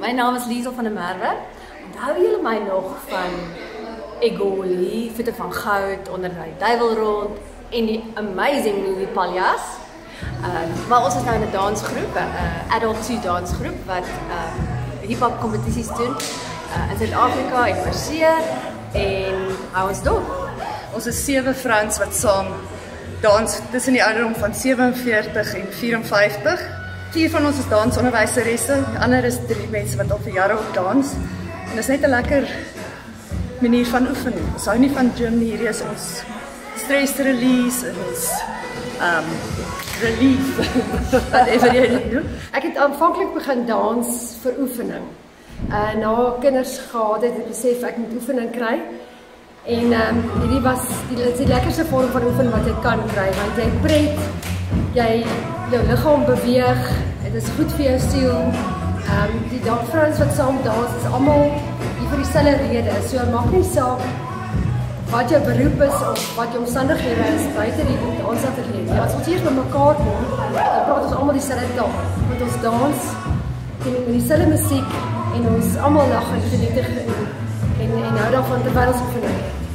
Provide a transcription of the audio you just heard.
my naam is Liesel van der Merwe. Onthou julle my nog van Egoli, Voete van Goud, Onder die Duiwelrond en die amazing movie Paljas? Uh, maar ons is nou in 'n dansgroep, 'n uh, adult two dansgroep wat uh, hiphop kompetisies doen uh, in Suid-Afrika en oorsee en hou ons dop. Ons is sewe vrouens wat saam dans tussen die ouderdom van 47 en 54. Vier van ons is dansonderwyseresse, die ander is drie mense wat al vir jare op dans. En dit is net 'n lekker manier van oefen. Ons hou nie van gym nie, hierdie is ons stress release en ons um relief whatever jy doen. Ek het aanvanklik begin dans vir oefening. Uh na kinders gehad het, het besef ek moet oefening kry. En um, hierdie was die, die lekkerste vorm van oefen wat jy kan kry want jy pret, jy jou liggaam beweeg, dit is goed vir jou siel. Ehm um, die dansvrouens wat saam dans is almal hier vir dieselfde rede. So maak nie saak wat jou beroep is of wat jou omstandighede is buite die dansatelier. Ja, as ons hier bymekaar kom, dan praat ons almal dieselfde taal. Want ons dans en met dieselfde musiek en ons almal lag en geniet en en hou daarvan terwyl ons oefen.